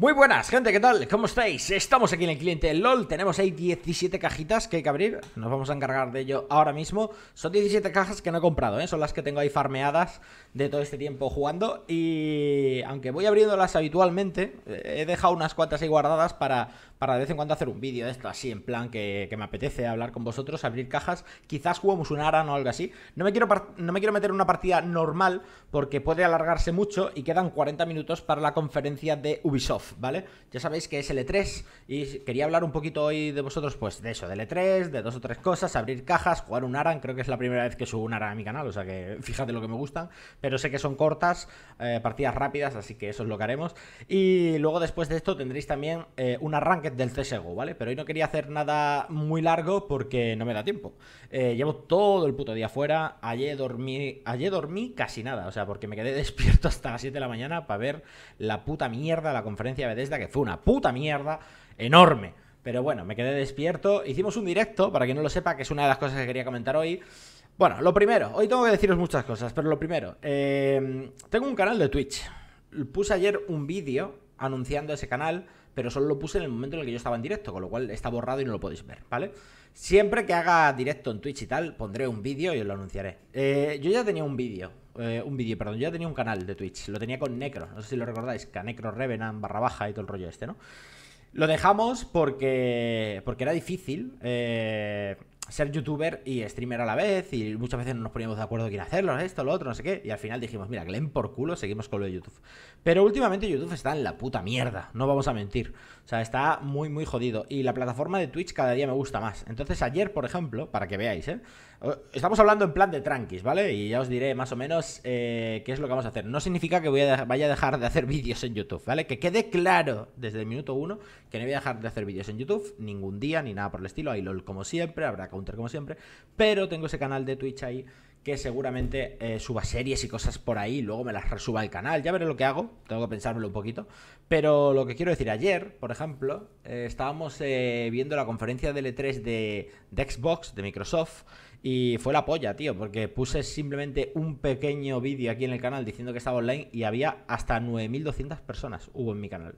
Muy buenas, gente, ¿qué tal? ¿Cómo estáis? Estamos aquí en el cliente LOL, tenemos ahí 17 cajitas que hay que abrir, nos vamos a encargar de ello ahora mismo. Son 17 cajas que no he comprado, ¿eh? son las que tengo ahí farmeadas de todo este tiempo jugando y aunque voy abriéndolas habitualmente, he dejado unas cuantas ahí guardadas para, para de vez en cuando hacer un vídeo de esto así, en plan que, me apetece hablar con vosotros, abrir cajas, quizás jugamos un ARAN o algo así. No me quiero, no me quiero meter en una partida normal porque puede alargarse mucho y quedan 40 minutos para la conferencia de Ubisoft. ¿Vale? Ya sabéis que es L3 y quería hablar un poquito hoy de vosotros, pues de eso, de L3, de dos o tres cosas, abrir cajas, jugar un Aran, creo que es la primera vez que subo un Aran a mi canal, o sea que fíjate lo que me gustan, pero sé que son cortas, eh, partidas rápidas, así que eso es lo que haremos. Y luego después de esto tendréis también eh, un arranque del CSGO, ¿vale? Pero hoy no quería hacer nada muy largo porque no me da tiempo. Eh, llevo todo el puto día fuera, ayer dormí, ayer dormí casi nada, o sea, porque me quedé despierto hasta las 7 de la mañana para ver la puta mierda, la conferencia de Bethesda, que fue una puta mierda enorme. Pero bueno, me quedé despierto. Hicimos un directo, para quien no lo sepa, que es una de las cosas que quería comentar hoy. Bueno, lo primero, hoy tengo que deciros muchas cosas, pero lo primero, eh, tengo un canal de Twitch. Puse ayer un vídeo anunciando ese canal, pero solo lo puse en el momento en el que yo estaba en directo, con lo cual está borrado y no lo podéis ver, ¿vale? Siempre que haga directo en Twitch y tal, pondré un vídeo y os lo anunciaré. Eh, yo ya tenía un vídeo, eh, un vídeo, perdón, yo ya tenía un canal de Twitch, lo tenía con Necro, no sé si lo recordáis, Canecro Revenant barra baja y todo el rollo este, ¿no? Lo dejamos porque, porque era difícil eh, ser youtuber y streamer a la vez y muchas veces no nos poníamos de acuerdo quién hacerlo, esto, lo otro, no sé qué, y al final dijimos, mira, leen por culo, seguimos con lo de YouTube. Pero últimamente YouTube está en la puta mierda, no vamos a mentir. O sea, está muy, muy jodido. Y la plataforma de Twitch cada día me gusta más. Entonces ayer, por ejemplo, para que veáis, ¿eh? Estamos hablando en plan de tranquis, ¿vale? Y ya os diré más o menos eh, qué es lo que vamos a hacer. No significa que vaya a dejar de hacer vídeos en YouTube, ¿vale? Que quede claro desde el minuto uno que no voy a dejar de hacer vídeos en YouTube ningún día ni nada por el estilo. Hay LOL como siempre, habrá counter como siempre. Pero tengo ese canal de Twitch ahí que seguramente eh, suba series y cosas por ahí, luego me las resuba al canal, ya veré lo que hago, tengo que pensármelo un poquito, pero lo que quiero decir, ayer, por ejemplo, eh, estábamos viendo la conferencia de L3 de, de, Xbox, de Microsoft, y fue la polla, tío, porque puse simplemente un pequeño vídeo aquí en el canal diciendo que estaba online y había hasta 9.200 personas, hubo en mi canal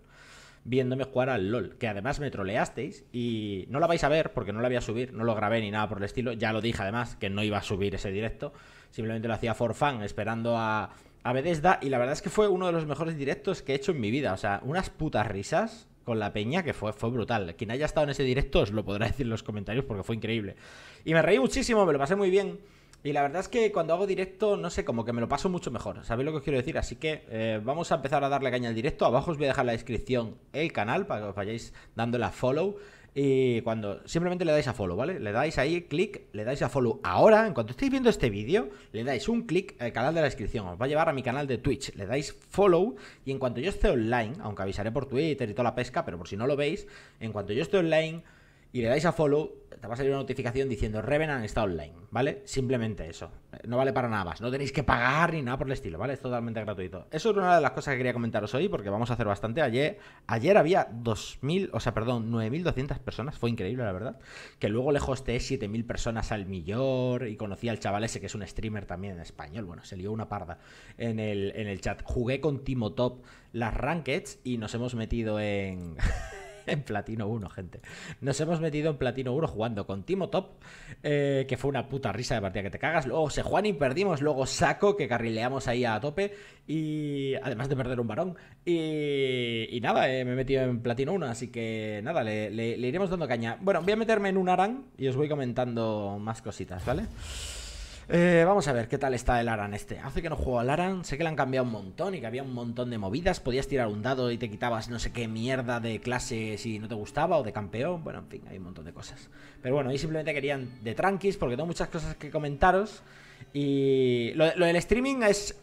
viéndome jugar al LOL, que además me troleasteis y no la vais a ver porque no la voy a subir, no lo grabé ni nada por el estilo, ya lo dije además que no iba a subir ese directo, simplemente lo hacía for fun esperando a, a Bethesda y la verdad es que fue uno de los mejores directos que he hecho en mi vida, o sea, unas putas risas con la peña que fue, fue brutal. Quien haya estado en ese directo os lo podrá decir en los comentarios porque fue increíble. Y me reí muchísimo, me lo pasé muy bien. Y la verdad es que cuando hago directo, no sé, como que me lo paso mucho mejor. ¿Sabéis lo que os quiero decir? Así que eh, vamos a empezar a darle caña al directo. Abajo os voy a dejar la descripción el canal para que os vayáis dándole a follow. Y cuando simplemente le dais a follow, ¿vale? Le dais ahí clic, le dais a follow ahora. En cuanto estéis viendo este vídeo, le dais un clic al canal de la descripción. Os va a llevar a mi canal de Twitch. Le dais follow y en cuanto yo esté online, aunque avisaré por Twitter y toda la pesca, pero por si no lo veis, en cuanto yo esté online y le dais a follow, te va a salir una notificación diciendo Revenant está online, ¿vale? Simplemente eso. No vale para nada más. No tenéis que pagar ni nada por el estilo, ¿vale? Es totalmente gratuito. Eso es una de las cosas que quería comentaros hoy porque vamos a hacer bastante. Ayer, ayer había 2.000, o sea, perdón, 9.200 personas. Fue increíble, la verdad. Que luego le hosteé 7.000 personas al millón y conocí al chaval ese que es un streamer también en español. Bueno, se lió una parda en el, en el chat. Jugué con Timo Top las Rankeds y nos hemos metido en... en Platino 1, gente. Nos hemos metido en Platino 1 jugando con Timo Top, eh, que fue una puta risa de partida que te cagas. Luego se Juan y perdimos, luego Saco, que carrileamos ahí a tope, y además de perder un varón. Y, nada, eh, me he metido en Platino 1, así que nada, le, le iremos dando caña. Bueno, voy a meterme en un Aran y os voy comentando más cositas, ¿vale? Eh, vamos a ver qué tal está el Aran este. Hace que no juego al Aran, sé que le han cambiado un montón y que había un montón de movidas. Podías tirar un dado y te quitabas no sé qué mierda de clase si no te gustaba o de campeón. Bueno, en fin, hay un montón de cosas. Pero bueno, ahí simplemente querían de tranquis porque tengo muchas cosas que comentaros. Y lo, lo del streaming es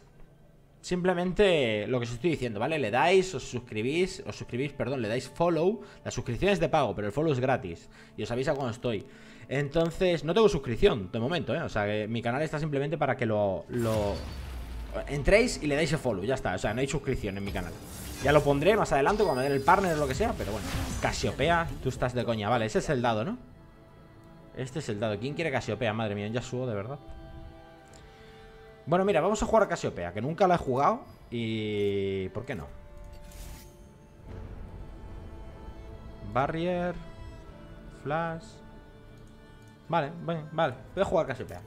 simplemente lo que os estoy diciendo, ¿vale? Le dais, os suscribís, os suscribís, perdón, le dais follow. La suscripción es de pago, pero el follow es gratis. Y os avisa cuando estoy. Entonces, no tengo suscripción de momento, ¿eh? O sea, que mi canal está simplemente para que lo, lo... Entréis y le dais el follow, ya está. O sea, no hay suscripción en mi canal. Ya lo pondré más adelante cuando me den el partner o lo que sea, pero bueno. Casiopea, tú estás de coña. Vale, ese es el dado, ¿no? Este es el dado. ¿Quién quiere Casiopea? Madre mía, ya subo, de verdad. Bueno, mira, vamos a jugar a Casiopea, que nunca la he jugado y... ¿Por qué no? Barrier. Flash. Vale, vale, vale. Voy a jugar Cassiopeia.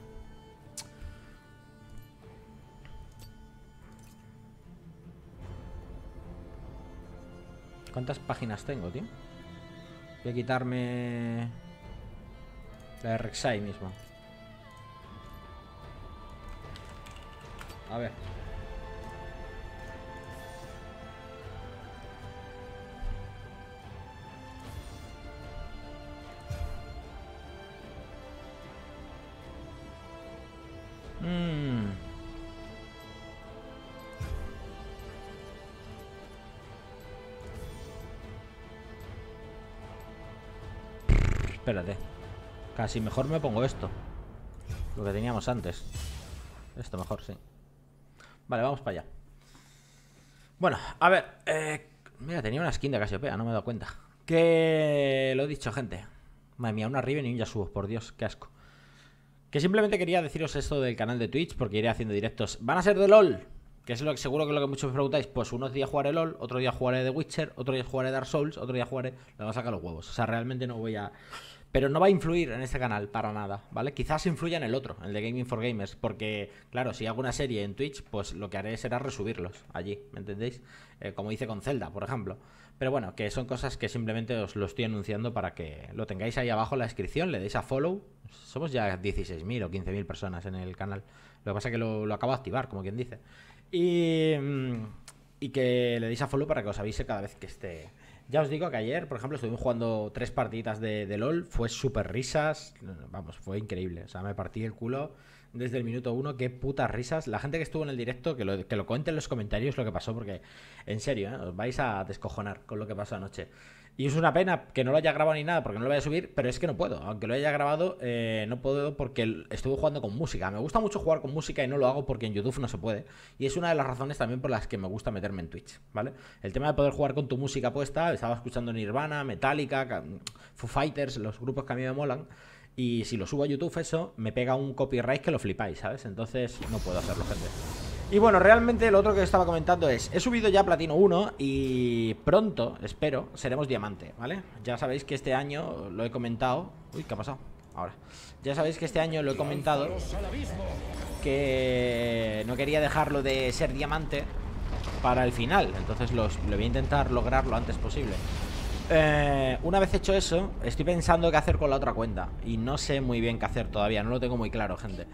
¿Cuántas páginas tengo, tío? Voy a quitarme... La de Rek'Sai mismo. A ver. Casi mejor me pongo esto. Lo que teníamos antes. Esto mejor, sí. Vale, vamos para allá. Bueno, a ver. Eh, mira, tenía una skin de Casiopea, no me he dado cuenta. Que lo he dicho, gente. Madre mía, una Riven y un Yasuo, por Dios, qué asco. Que simplemente quería deciros esto del canal de Twitch, porque iré haciendo directos. ¿Van a ser de LOL? Que es lo que seguro que es lo que muchos me preguntáis. Pues unos días jugaré LOL, otro día jugaré The Witcher, otro día jugaré Dark Souls, otro día jugaré. Le voy a sacar los huevos. O sea, realmente no voy a. Pero no va a influir en este canal para nada, ¿vale? Quizás influya en el otro, el de Gaming for Gamers, porque, claro, si hago una serie en Twitch, pues lo que haré será resubirlos allí, ¿me entendéis? Eh, como hice con Zelda, por ejemplo. Pero bueno, que son cosas que simplemente os lo estoy anunciando para que lo tengáis ahí abajo en la descripción, le deis a follow. Somos ya 16.000 o 15.000 personas en el canal. Lo que pasa es que lo, lo acabo de activar, como quien dice. Y, mm, y que le deis a follow para que os avise cada vez que esté ya os digo que ayer, por ejemplo, estuvimos jugando tres partiditas de, LOL. Fue súper risas. Vamos, fue increíble. O sea, me partí el culo desde el minuto uno. Qué putas risas. La gente que estuvo en el directo, que lo, que lo cuente en los comentarios lo que pasó, porque en serio, ¿eh? os vais a descojonar con lo que pasó anoche. Y es una pena que no lo haya grabado ni nada porque no lo voy a subir, pero es que no puedo. Aunque lo haya grabado, eh, no puedo porque estuve jugando con música. Me gusta mucho jugar con música y no lo hago porque en YouTube no se puede. Y es una de las razones también por las que me gusta meterme en Twitch, ¿vale? El tema de poder jugar con tu música puesta, estaba escuchando Nirvana, Metallica, Foo Fighters, los grupos que a mí me molan. Y si lo subo a YouTube, eso me pega un copyright que lo flipáis, ¿sabes? Entonces no puedo hacerlo, gente. Y bueno, realmente lo otro que estaba comentando es, he subido ya Platino 1 y pronto, espero, seremos Diamante, ¿vale? Ya sabéis que este año lo he comentado... Uy, ¿qué ha pasado? Ahora. Ya sabéis que este año lo he comentado que no quería dejarlo de ser Diamante para el final. Entonces lo voy a intentar lograr lo antes posible. Eh, una vez hecho eso, estoy pensando qué hacer con la otra cuenta. Y no sé muy bien qué hacer todavía, no lo tengo muy claro, gente.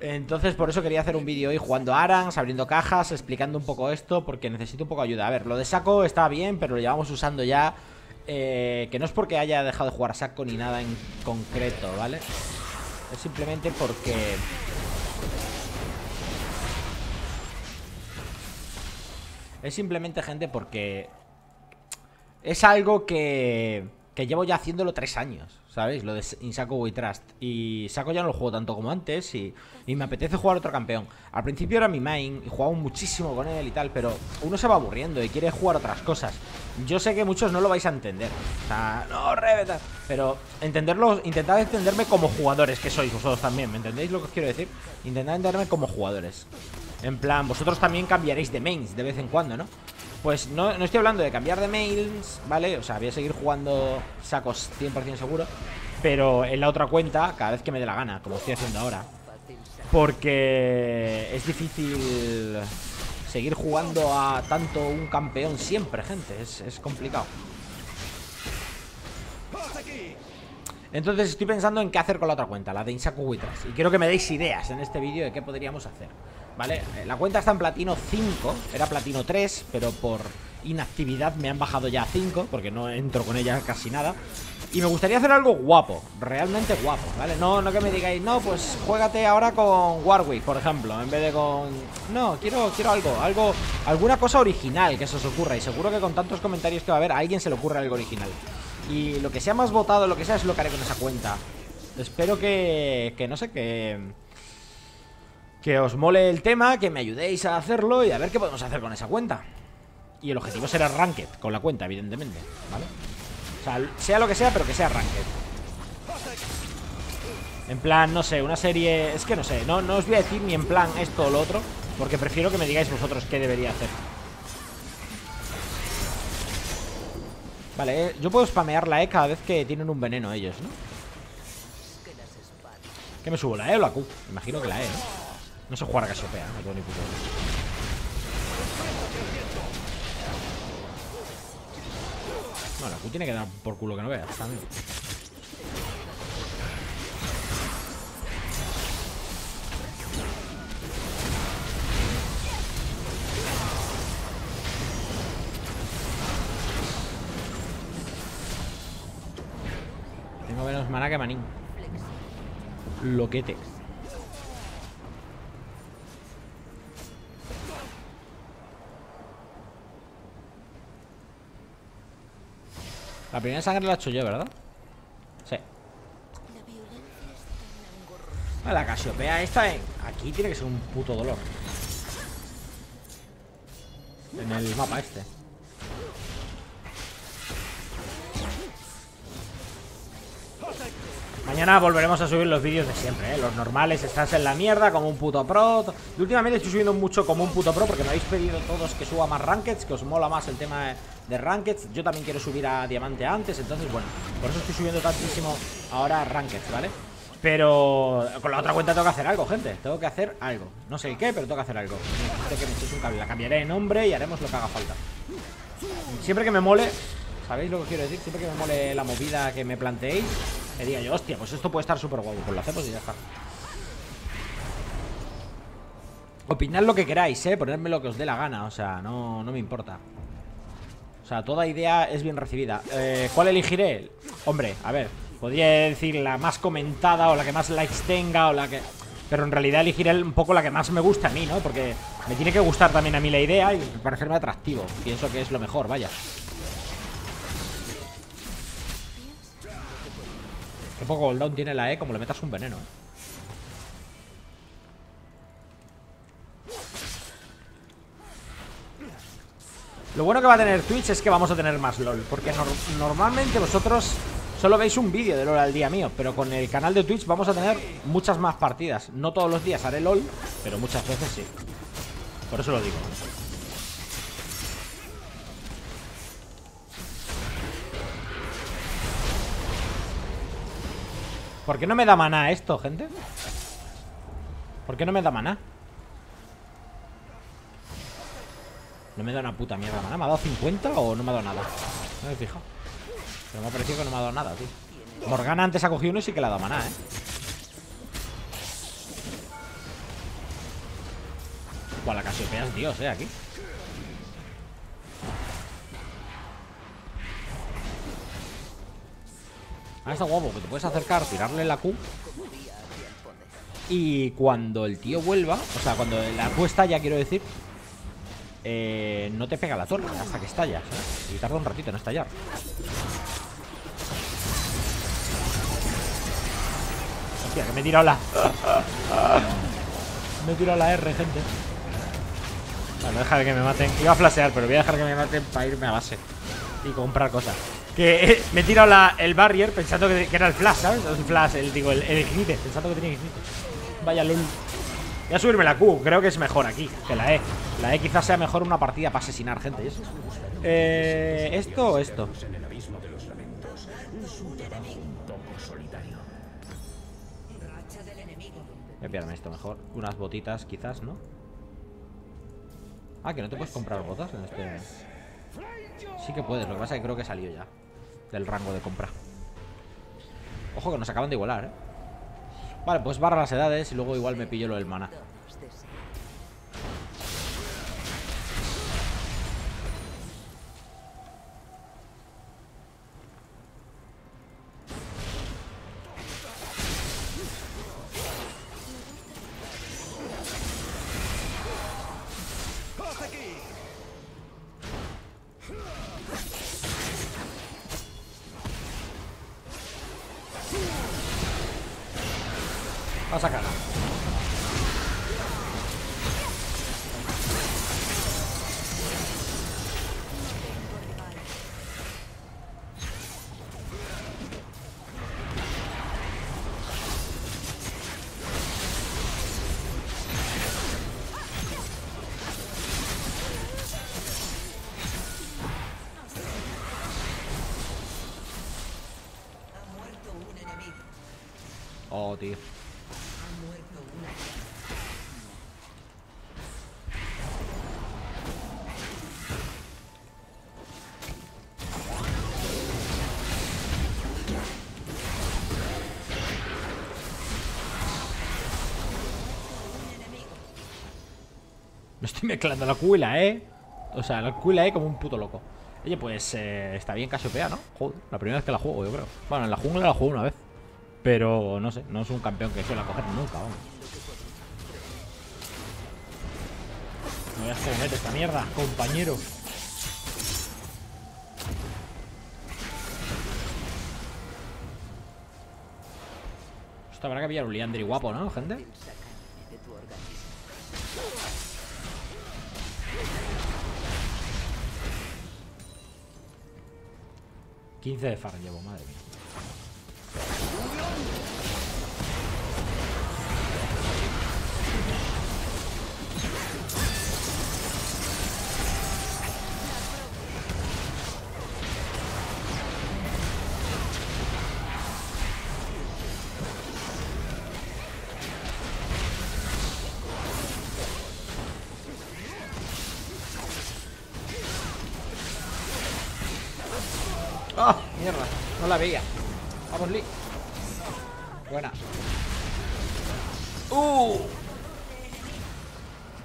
Entonces por eso quería hacer un vídeo hoy jugando Arans, abriendo cajas, explicando un poco esto, porque necesito un poco de ayuda. A ver, lo de saco está bien, pero lo llevamos usando ya, eh, que no es porque haya dejado de jugar saco ni nada en concreto, ¿vale? Es simplemente porque... Es simplemente, gente, porque... Es algo que... Que llevo ya haciéndolo tres años ¿Sabéis? Lo de Insaco We Trust. Y Saco ya no lo juego tanto como antes y, me apetece jugar otro campeón. Al principio era mi main y jugaba muchísimo con él y tal, pero uno se va aburriendo y quiere jugar otras cosas. Yo sé que muchos no lo vais a entender. O sea, no, reveta. Pero entenderlo, intentad entenderme como jugadores que sois vosotros también. ¿Me entendéis lo que os quiero decir? Intentad entenderme como jugadores. En plan, vosotros también cambiaréis de mains de vez en cuando, ¿no? Pues no, estoy hablando de cambiar de mails, ¿vale? O sea, voy a seguir jugando sacos 100% seguro Pero en la otra cuenta, cada vez que me dé la gana, como estoy haciendo ahora. Porque es difícil seguir jugando a tanto un campeón siempre, gente. Es, es complicado. Entonces estoy pensando en qué hacer con la otra cuenta, la de Insaku Witras Y quiero que me deis ideas en este vídeo de qué podríamos hacer ¿Vale? La cuenta está en platino 5 Era platino 3 Pero por inactividad me han bajado ya a 5 Porque no entro con ella casi nada Y me gustaría hacer algo guapo Realmente guapo, ¿vale? No, no que me digáis No, pues juégate ahora con Warwick, por ejemplo En vez de con... No, quiero, quiero algo Algo, alguna cosa original que se os ocurra Y seguro que con tantos comentarios que va a haber A alguien se le ocurre algo original Y lo que sea más votado, lo que sea, es lo que haré con esa cuenta Espero que... Que no sé, que que os mole el tema, que me ayudéis a hacerlo y a ver qué podemos hacer con esa cuenta. Y el objetivo será Ranked con la cuenta, evidentemente, ¿vale? O sea, sea lo que sea, pero que sea Ranked. En plan, no sé, una serie... Es que no sé, no, no os voy a decir ni en plan esto o lo otro Porque prefiero que me digáis vosotros qué debería hacer Vale, eh, yo puedo spamear la E cada vez que tienen un veneno ellos, ¿no? ¿Qué me subo? ¿La E o la Q? Imagino que la E, ¿no? No sé jugar a Casiopea, no tengo ni puto. No, la Q tiene que dar por culo que no veas también. Tengo menos mana que manín. Loquete. La primera sangre la he hecho yo, ¿verdad? Sí. Ah, La Casiopea esta en... Aquí tiene que ser un puto dolor. En el mapa este. Mañana volveremos a subir los vídeos de siempre, ¿eh? Los normales, estás en la mierda como un puto pro. Últimamente estoy subiendo mucho como un puto pro Porque me habéis pedido todos que suba más rankeds Que os mola más el tema de rankeds. Yo también quiero subir a diamante antes Entonces, bueno, por eso estoy subiendo tantísimo ahora rankeds, ¿vale? Pero con la otra cuenta tengo que hacer algo, gente. Tengo que hacer algo. No sé el qué, pero tengo que hacer algo. La cambiaré de nombre y haremos lo que haga falta. Siempre que me mole ¿Sabéis lo que quiero decir? Siempre que me mole la movida que me planteéis Me diga yo, hostia, pues esto puede estar súper guapo Pues lo hacemos y ya está. Opinad lo que queráis, eh Ponedme lo que os dé la gana O sea, no, no me importa. O sea, toda idea es bien recibida. Eh, ¿Cuál elegiré? Hombre, a ver Podría decir la más comentada O la que más likes tenga O la que... Pero en realidad elegiré un poco la que más me gusta a mí, ¿no? Porque me tiene que gustar también a mí la idea Y parecerme atractivo. Pienso que es lo mejor, vaya Qué poco cooldown tiene la E como le metas un veneno. ¿eh? Lo bueno que va a tener Twitch es que vamos a tener más LOL. Porque normalmente vosotros solo veis un vídeo de LOL al día mío. Pero con el canal de Twitch vamos a tener muchas más partidas. No todos los días haré LOL, pero muchas veces sí. Por eso lo digo. ¿Por qué no me da maná esto, gente? ¿Por qué no me da maná? No me da una puta mierda maná ¿Me ha dado 50 o no me ha dado nada? No me he fijado Pero me ha parecido que no me ha dado nada, tío Morgana antes ha cogido uno y sí que le ha dado maná, eh Buah, la Casiopea Dios, eh, aquí Ah, está guapo, que te puedes acercar, tirarle la Q. Y cuando el tío vuelva O sea, cuando la Q estalla, quiero decir eh, No te pega la torre hasta que estalla Y tarda un ratito en estallar. Hostia, que me he tirado la... me he tirado la R, gente. Bueno, deja de que me maten. Iba a flashear, pero voy a dejar que me maten para irme a base Y comprar cosas que eh, me he tirado el barrier pensando que, era el flash, ¿sabes? El flash, el, digo, el, ignite, pensando que tenía ignite. Vaya lol. Voy a subirme la Q, creo que es mejor aquí que la E. La E quizás sea mejor una partida para asesinar gente. Eh, ¿Esto o esto? Voy a pillarme esto mejor. Unas botitas quizás, ¿no? Ah, que no te puedes comprar botas en este... Sí que puedes, lo que pasa es que creo que salió ya del rango de compra. Ojo que nos acaban de igualar, ¿eh? Vale, pues barra las edades y luego igual me pillo lo del mana. A sacar. Estoy mezclando la cuila, ¿eh? O sea, la cuila, ¿eh? Como un puto loco Oye, pues eh, está bien Casiopea, ¿no? Joder, la primera vez que la juego, yo creo Bueno, en la jungla la juego una vez Pero, no sé, no es un campeón que suele coger nunca, vamos No voy a comer esta mierda, compañero Esto habrá que pillar un Liandry guapo, ¿no, gente? 15 de farm llevo, madre mía. Buena. ¡Uh!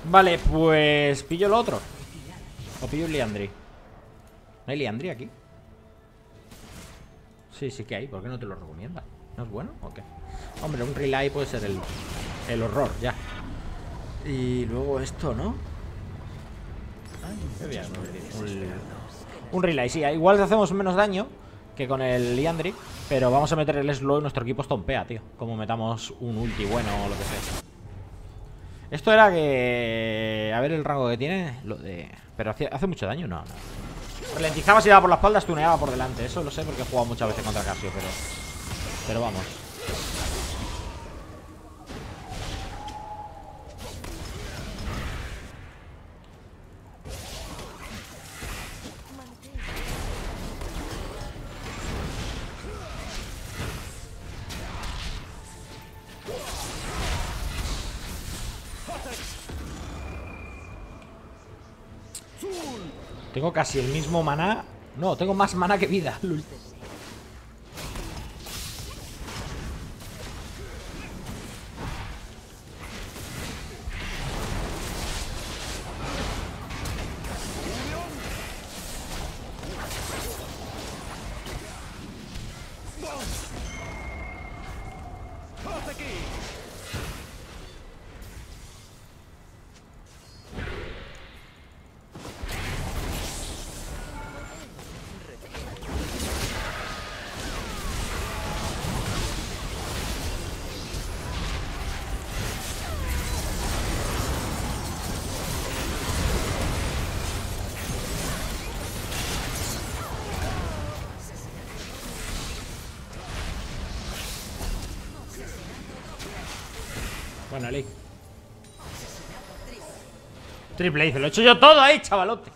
Vale, pues pillo lo otro. O pillo un Liandry. ¿No hay Liandry aquí? Sí, sí que hay. ¿Por qué no te lo recomienda? ¿No es bueno o qué? Hombre, un relay puede ser el, el horror, ya. Y luego esto, ¿no? un, un relay, sí, igual hacemos menos daño que con el Liandry, pero vamos a meter el slow y nuestro equipo estompea, tío. Como metamos un ulti bueno o lo que sea. Esto era que... A ver el rango que tiene. Lo de... Pero hace, mucho daño, no, no. Ralentizaba si iba por la espalda, estuneaba por delante. Eso lo sé porque he jugado muchas veces contra Casio, pero... Pero vamos. Tengo casi el mismo maná. No, tengo más maná que vida Triple dice, lo he hecho yo todo ahí, chavalote.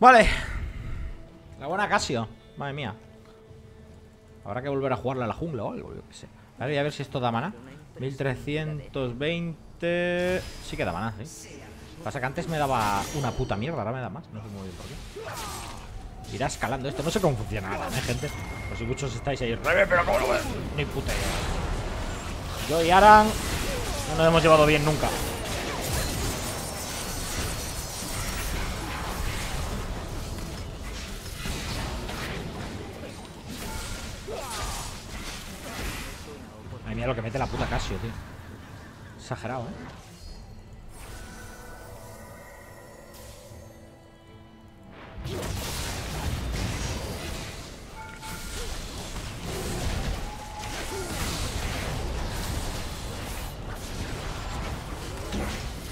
Vale La buena Casio Madre mía Habrá que volver a jugarla a la jungla o algo, yo qué sé. Vale, a ver si esto da mana 1320 Sí que da mana, sí. Pasa que antes me daba una puta mierda Ahora me da más, no sé muy bien por qué. Irá escalando esto, no sé cómo funciona nada, ¿eh, gente? Por si muchos estáis ahí pero ¿cómo lo ves? Ni puta idea. Yo y Aran No nos hemos llevado bien nunca lo que mete la puta Casio, tío. Exagerado, ¿eh?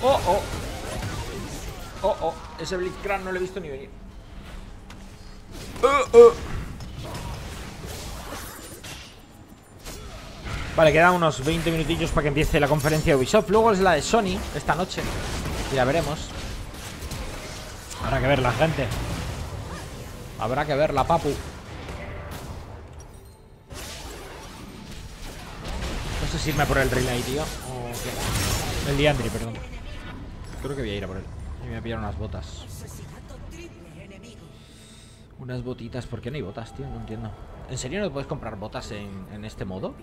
Oh, oh. Oh, oh, ese Blitzcrank no lo he visto ni venir. Uh, uh. Vale, quedan unos 20 minutillos para que empiece la conferencia de Ubisoft. Luego es la de Sony, esta noche. Ya veremos. Habrá que verla, gente. Habrá que verla, papu. No sé si irme por el relay, tío. O qué. El Diandri, perdón. Creo que voy a ir a por él. Y me voy a pillar unas botas. Unas botitas. ¿Por qué no hay botas, tío? No entiendo. ¿En serio no puedes comprar botas en, en este modo?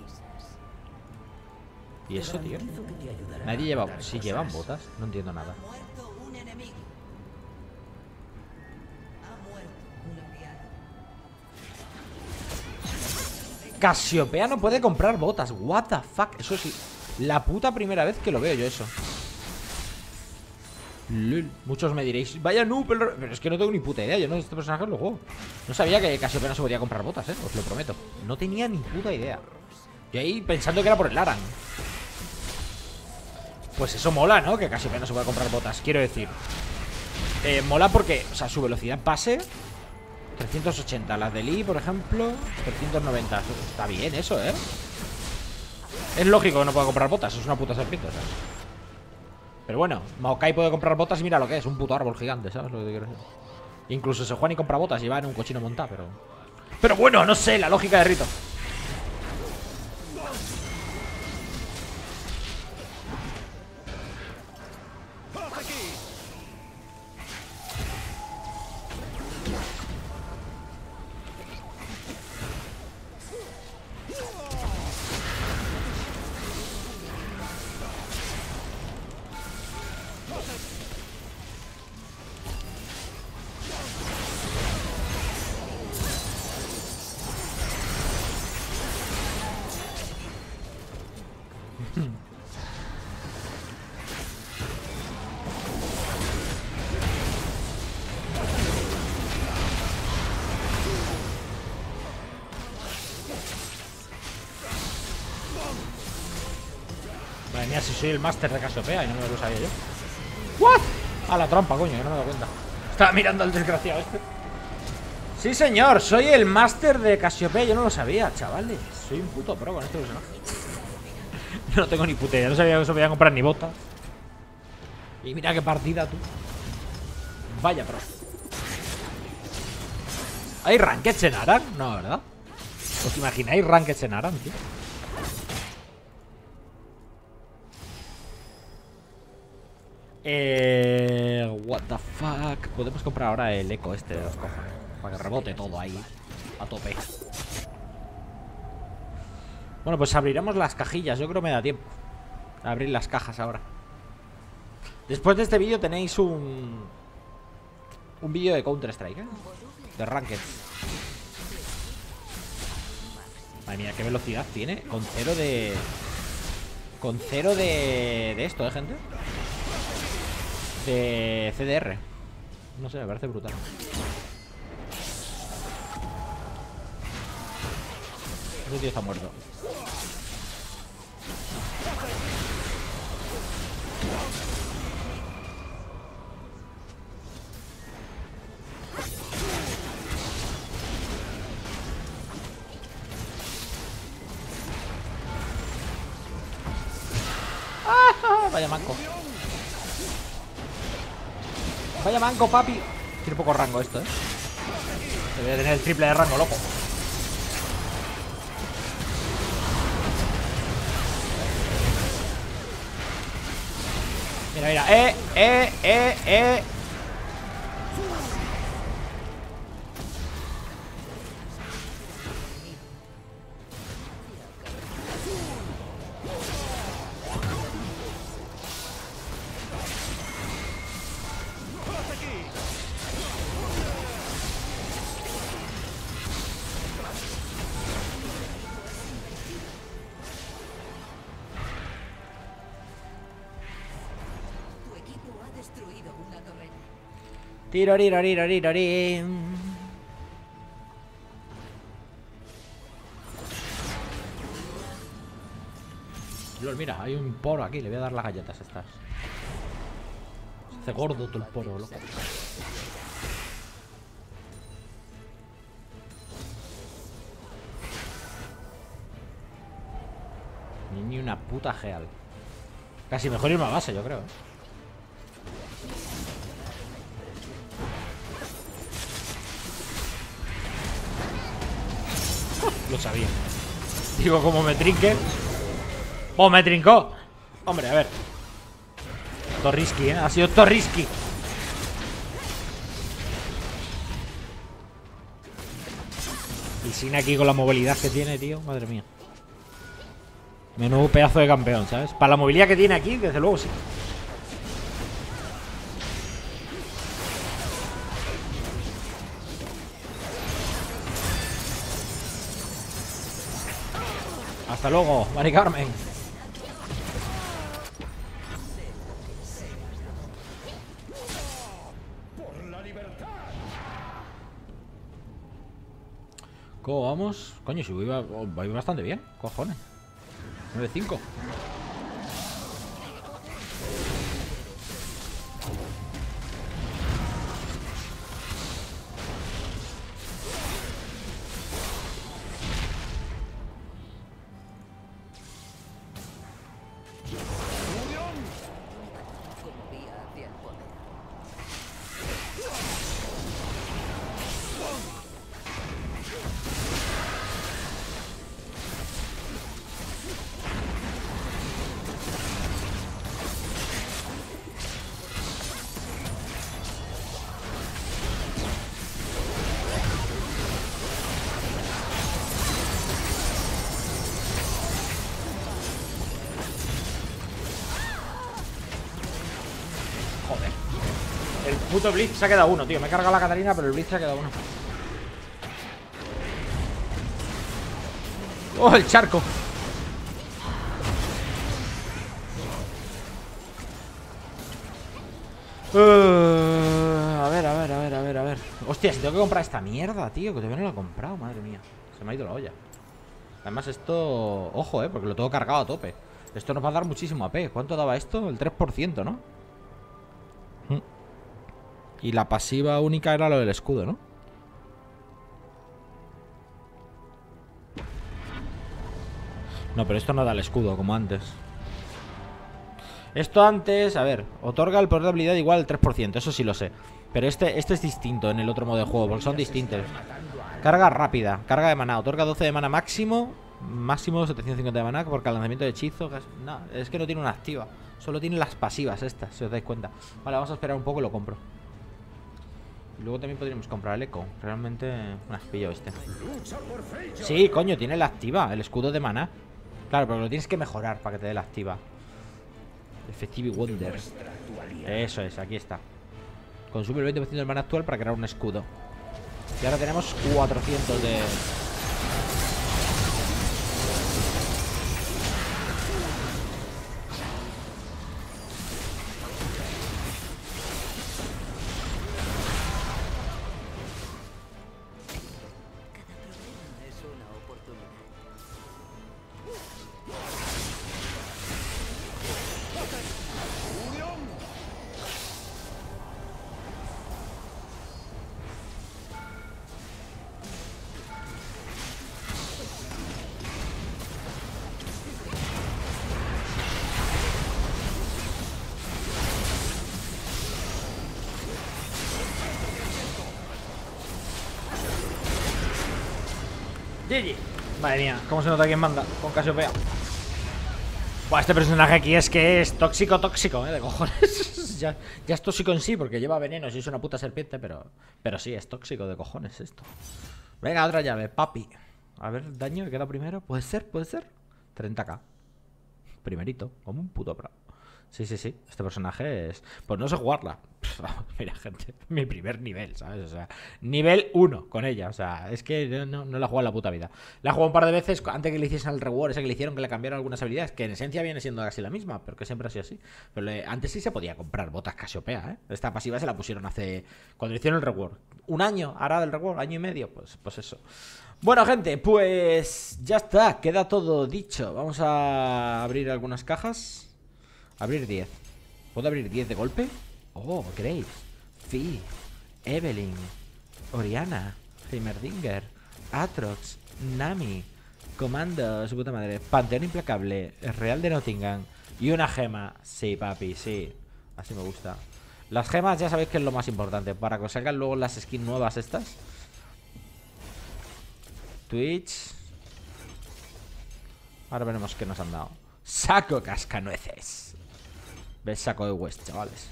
¿Y eso, tío? Nadie lleva... Si llevan botas, no entiendo nada. Casiopea no puede comprar botas. What the fuck. Eso sí. La puta primera vez que lo veo yo eso. Lul. Muchos me diréis, vaya noob, pero es que no tengo ni puta idea. Yo no este personaje lo juego. No sabía que Casiopea no se podía comprar botas, eh. Os lo prometo. No tenía ni puta idea. Y ahí pensando que era por el Aran. Pues eso mola, ¿no? Que Casiopea no se pueda comprar botas. Quiero decir. Eh, mola porque, o sea, su velocidad base 380, las de Lee, por ejemplo 390, está bien eso, ¿eh? Es lógico que no pueda comprar botas, es una puta serpiente, ¿sabes? Pero bueno, Maokai puede comprar botas y mira lo que es, un puto árbol gigante, ¿sabes lo que quiero decir? Incluso se juega y compra botas y va en un cochino montado, pero... Pero bueno, no sé, la lógica de Rito Si soy el máster de Casopea y no me lo sabía yo. ¿What? A la trampa, coño, que no me dado cuenta. Estaba mirando al desgraciado este. Sí, señor, soy el máster de Casiopea. Yo no lo sabía, chavales. Soy un puto pro con este personaje. no tengo ni puta idea. No sabía que se podían comprar ni botas. Y mira qué partida, tú. Vaya pro. ¿Hay rankeds en Aran? No, ¿verdad? ¿Os imagináis rankeds en Aran, tío? Eh, what the fuck. Podemos comprar ahora el eco este de los cojones. Para que rebote todo ahí. A tope. Bueno, pues abriremos las cajillas. Yo creo que me da tiempo. A abrir las cajas ahora. Después de este vídeo tenéis un... Un vídeo de Counter-Strike, ¿eh? De Ranked. Madre mía, qué velocidad tiene. Con cero de... Con cero de... De esto, ¿eh, gente? De CDR. No sé, me parece brutal. Ese tío está muerto. ¡Ah! Vaya manco. Vaya manco, papi. Tiene poco rango esto, ¿eh? Debería tener el triple de rango, loco. Mira, mira. Eh, eh, eh, eh. Lol, mira, hay un poro aquí. Le voy a dar las galletas estas. Hace gordo todo el poro, loco. Ni, una puta geal. Casi mejor irme a base, yo creo. ¿eh? Lo sabía. Digo, como me trinque. ¡Oh, me trincó! Hombre, a ver. Torrisky, ¿eh? Ha sido Torrisky. Y sin aquí con la movilidad que tiene, tío. Madre mía. Menudo pedazo de campeón, ¿sabes? Para la movilidad que tiene aquí, desde luego sí. Hasta luego, Mari Carmen. ¿Cómo vamos? Coño, si voy, va bastante bien, cojones. 9-5. Puto Blitz se ha quedado uno, tío. Me he cargado la Catarina, pero el Blitz se ha quedado uno. ¡Oh, el charco! Uh, a ver, a ver, a ver, a ver, a ver. Hostia, si tengo que comprar esta mierda, tío, que todavía no la he comprado, madre mía. Se me ha ido la olla. Además, esto. Ojo, eh, porque lo tengo cargado a tope. Esto nos va a dar muchísimo AP. ¿Cuánto daba esto? El 3%, ¿no? Y la pasiva única era lo del escudo, ¿no? No, pero esto no da el escudo, como antes. Esto antes, a ver, otorga el poder de habilidad igual al 3%, eso sí lo sé. Pero este, este es distinto en el otro modo de juego, porque son distintos. Carga rápida, carga de maná, otorga 12 de maná máximo, máximo 750 de maná por lanzamiento de hechizo. No, es que no tiene una activa, solo tiene las pasivas estas, si os dais cuenta. Vale, vamos a esperar un poco y lo compro. Y luego también podríamos comprar el eco. Realmente me has pillado este. Sí, coño, tiene la activa, el escudo de maná. Claro, pero lo tienes que mejorar para que te dé la activa. Effective Wonder. Eso es, aquí está. Consume el 20% del mana actual para crear un escudo. Y ahora tenemos 400 de... Madre mía, cómo se nota quién manda con Casiopea. Buah, este personaje aquí es que es tóxico, tóxico, ¿eh? De cojones. ya, ya es tóxico en sí porque lleva veneno si es una puta serpiente, pero, pero sí, es tóxico de cojones esto. Venga, otra llave, papi. A ver, daño que queda primero. Puede ser, puede ser. 30k. Primerito, como un puto pro. Sí, sí, sí. Este personaje es. Pues no sé jugarla. Mira, gente. Mi primer nivel, ¿sabes? O sea, nivel 1 con ella. O sea, es que no, no la he en la puta vida. La he un par de veces antes que le hiciesen el reward, ese que le hicieron que le cambiaron algunas habilidades, que en esencia viene siendo casi la misma, pero que siempre ha sido así. Pero antes sí se podía comprar botas Casiopea, ¿eh? Esta pasiva se la pusieron hace. Cuando le hicieron el reward. Un año, hará del reward, año y medio. Pues, pues eso. Bueno, gente, pues ya está. Queda todo dicho. Vamos a abrir algunas cajas. Abrir 10. ¿Puedo abrir 10 de golpe? Oh, Graves. Fi. Evelyn. Oriana. Heimerdinger. Atrox. Nami. Comando, su puta madre. Panteón implacable. Real de Nottingham. Y una gema. Sí, papi, sí. Así me gusta. Las gemas ya sabéis que es lo más importante. Para que os salgan luego las skins nuevas estas. Twitch. Ahora veremos qué nos han dado. Saco cascanueces. ¿Ves? Saco de West, chavales.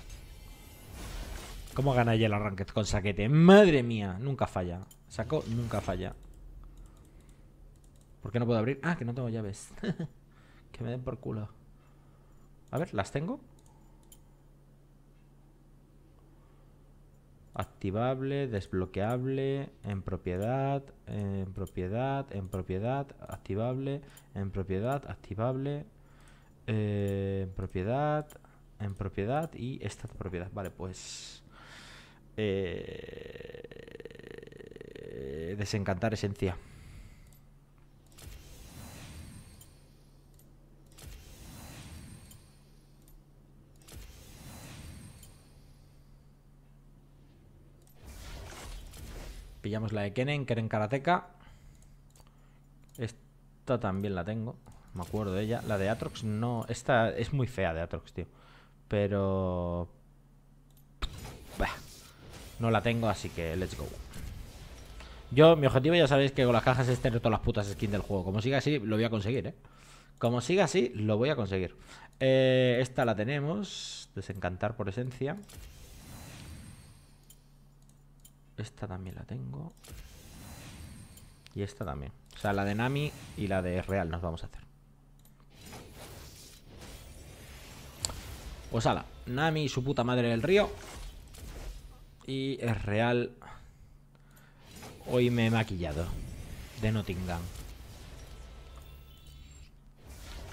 ¿Cómo gana ya el arranque con saquete? Madre mía, nunca falla. Saco nunca falla. ¿Por qué no puedo abrir? Ah, que no tengo llaves. que me den por culo. A ver, ¿las tengo? Activable, desbloqueable, en propiedad, en propiedad, en propiedad, activable, en propiedad, activable, eh, en propiedad, en propiedad y esta propiedad. Vale, pues... Eh, desencantar esencia. Pillamos la de Kenen, Keren Karateka. Esta también la tengo. Me acuerdo de ella. La de Atrox no. Esta es muy fea de Atrox, tío. Pero. no la tengo, así que let's go. Yo, mi objetivo ya sabéis que con las cajas es tener todas las putas skins del juego. Como siga así, lo voy a conseguir, ¿eh? Como siga así, lo voy a conseguir. Eh, esta la tenemos. Desencantar por esencia. Esta también la tengo. Y esta también. O sea, la de Nami y la de Real nos vamos a hacer. Pues ala, Nami y su puta madre del río. Y es Real. Hoy me he maquillado. De Nottingham.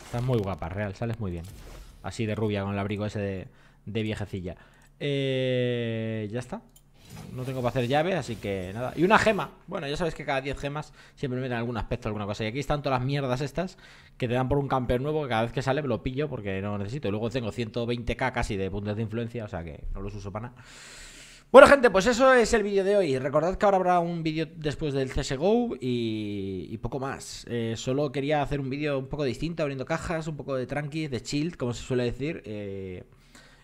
Estás muy guapa, Real. Sales muy bien. Así de rubia con el abrigo ese de, de viejecilla. Eh, ya está no tengo para hacer llave, así que nada. Y una gema. Bueno, ya sabes que cada 10 gemas siempre meten algún aspecto, alguna cosa. Y aquí están todas las mierdas estas que te dan por un campeón nuevo que cada vez que sale me lo pillo porque no lo necesito. Y luego tengo 120k casi de puntos de influencia, o sea que no los uso para nada. Bueno, gente, pues eso es el vídeo de hoy. Recordad que ahora habrá un vídeo después del CSGO y, y poco más. Eh, solo quería hacer un vídeo un poco distinto, abriendo cajas, un poco de tranqui, de chill, como se suele decir. Eh,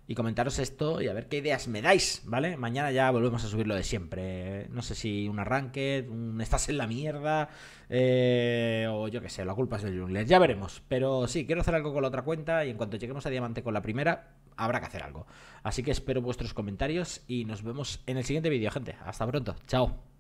y comentaros esto y a ver qué ideas me dais, ¿vale? Mañana ya volvemos a subir lo de siempre. No sé si un arranque, un estás en la mierda, eh, o yo qué sé, la culpa es del jungler. Ya veremos. Pero sí, quiero hacer algo con la otra cuenta y en cuanto lleguemos a diamante con la primera, habrá que hacer algo. Así que espero vuestros comentarios y nos vemos en el siguiente vídeo, gente. Hasta pronto. Chao.